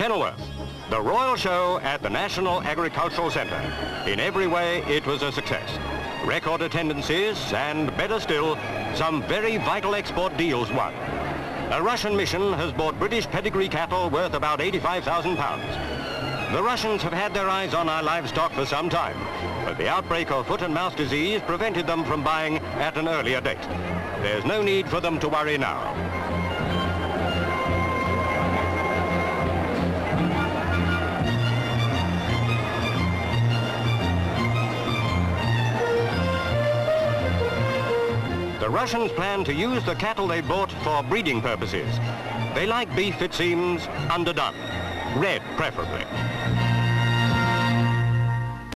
Kenilworth, the Royal Show at the National Agricultural Centre. In every way, it was a success. Record attendances and, better still, some very vital export deals won. A Russian mission has bought British pedigree cattle worth about 85,000 pounds. The Russians have had their eyes on our livestock for some time, but the outbreak of foot and mouth disease prevented them from buying at an earlier date. There's no need for them to worry now. The Russians plan to use the cattle they bought for breeding purposes. They like beef, it seems, underdone. Red, preferably.